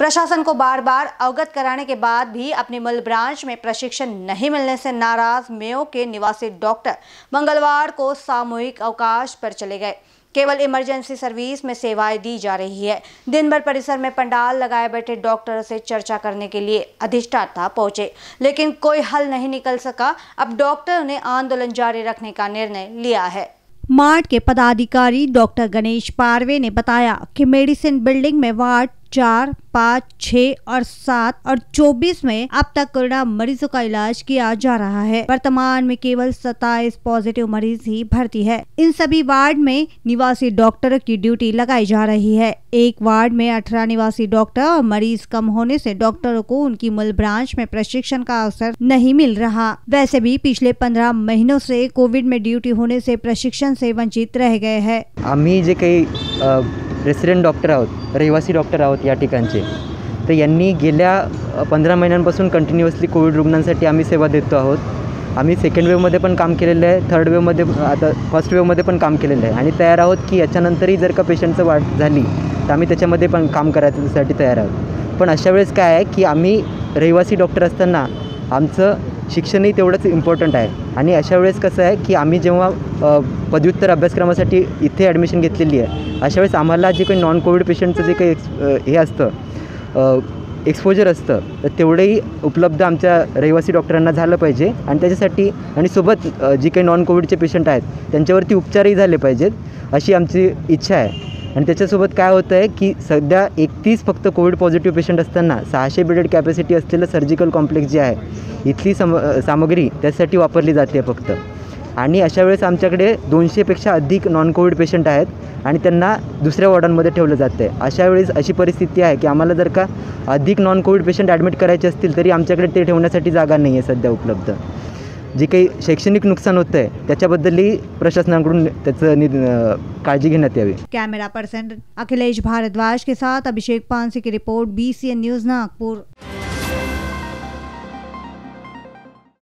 प्रशासन को बार बार अवगत कराने के बाद भी अपनी मूल ब्रांच में प्रशिक्षण नहीं मिलने से नाराज़ मेयो के निवासी डॉक्टर मंगलवार को सामूहिक अवकाश पर चले गए। केवल इमरजेंसी सर्विस में सेवाएँ दी जा रही है। दिन भर परिसर में पंडाल लगाए बैठे डॉक्टर से चर्चा करने के लिए अधिष्ठाता पहुँचे, लेकिन कोई हल नहीं निकल सका। अब डॉक्टर ने आंदोलन जारी रखने का निर्णय लिया है। मार्ट के पदाधिकारी डॉक्टर गणेश पारवे ने बताया कि मेडिसिन बिल्डिंग में वार्ड चार, पाँच छः और सात और चौबीस में अब तक कोरोना मरीजों का इलाज किया जा रहा है। वर्तमान में केवल सताइस पॉजिटिव मरीज़ ही भर्ती है। इन सभी वार्ड में निवासी डॉक्टर की ड्यूटी लगाई जा रही है। एक वार्ड में अठारह निवासी डॉक्टर और मरीज़ कम होने से डॉक्टरों को उनकी मूल ब्रांच में प्रशिक्षण का अवसर नहीं मिल रहा। वैसे भी पिछले पंद्रह महीनों से कोविड में ड्यूटी होने से प्रशिक्षण से वंचित रह गए हैं। रेसिडेंट डॉक्टर आहोत रहिवासी डॉक्टर आहोत या ठिकाणचे. तर यांनी गेल्या पंधरा महिन्यांपासून कंटिन्युअसली कोविड रुग्णांसाठी आम्ही सेवा देतो आहोत. आम्ही सेकंड वेवमध्ये पण काम केलेलं आहे थर्ड वेवमध्ये आता फर्स्ट वेवमध्ये पण काम केलेलं आहे. आणि तयार आहोत की याच्यानंतरही जर का पेशंटचं वाढ झाली तर आम्ही त्याच्यामध्ये पण काम करायसाठी तयार आहोत. पण अशा वेळेस काय आहे की आम्ही रहिवासी डॉक्टर असताना आमचं शिक्षणही तेवढंच इम्पॉर्टंट आहे. आणि अशा वेळेस कसं आहे की आम्ही जेव्हा पदव्युत्तर अभ्यासक्रमासाठी इथे ॲडमिशन घेतलेली आहे अशा वेळेस आम्हाला जे काही नॉन कोविड पेशंटचं जे काही एक्स हे असतं एक्सपोजर असतं तर तेवढंही उपलब्ध आमच्या रहिवासी डॉक्टरांना झालं पाहिजे. आणि त्याच्यासाठी आणि सोबत जी काही नॉन कोविडचे पेशंट आहेत त्यांच्यावरती उपचारही झाले पाहिजेत अशी आमची इच्छा आहे. आणि त्याच्यासोबत काय होतं आहे की सध्या एकतीस फक्त कोविड पॉझिटिव्ह पेशंट असताना सहाशे बेडेड कॅपॅसिटी असलेलं सर्जिकल कॉम्प्लेक्स जे आहे इथली सम सामग्री त्यासाठी वापरली जाते फक्त. आणि अशा वेळेस आमच्याकडे दोनशेपेक्षा अधिक नॉन कोविड पेशंट आहेत आणि त्यांना दुसऱ्या वॉर्डांमध्ये ठेवलं जातं आहे अशा वेळेस अशी परिस्थिती आहे की आम्हाला जर का अधिक नॉन कोविड पेशंट ॲडमिट करायचे असतील तरी आमच्याकडे ते ठेवण्यासाठी जागा नाही आहे सध्या उपलब्ध. जे काही शैक्षणिक नुकसान होतं आहे त्याच्याबद्दलही प्रशासनाकडून त्याचं नि काळजी घेण्यात यावी. कैमरा पर्सन अखिलेश भारद्वाज के साथ अभिषेक पानसे की रिपोर्ट बी न्यूज नागपुर.